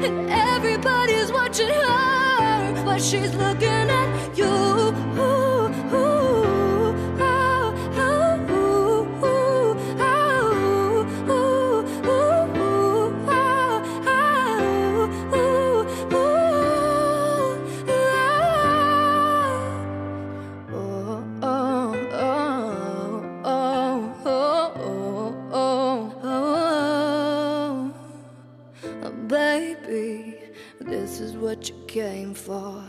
And everybody's watching her, but she's looking baby, this is what you came for.